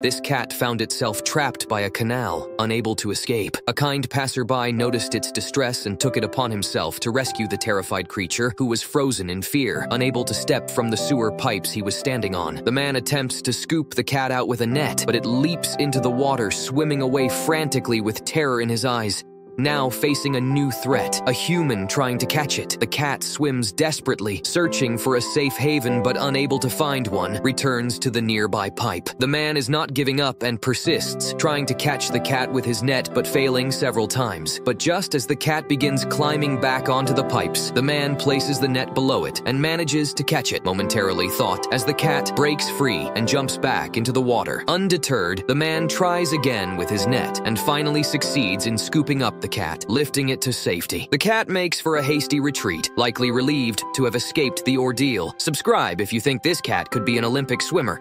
This cat found itself trapped by a canal, unable to escape. A kind passerby noticed its distress and took it upon himself to rescue the terrified creature, who was frozen in fear, unable to step from the sewer pipes he was standing on. The man attempts to scoop the cat out with a net, but it leaps into the water, swimming away frantically with terror in his eyes. Now facing a new threat, a human trying to catch it. The cat swims desperately, searching for a safe haven but unable to find one, returns to the nearby pipe. The man is not giving up and persists, trying to catch the cat with his net but failing several times. But just as the cat begins climbing back onto the pipes, the man places the net below it and manages to catch it, momentarily thought, as the cat breaks free and jumps back into the water. Undeterred, the man tries again with his net and finally succeeds in scooping up the the cat, lifting it to safety. The cat makes for a hasty retreat, likely relieved to have escaped the ordeal. Subscribe if you think this cat could be an Olympic swimmer.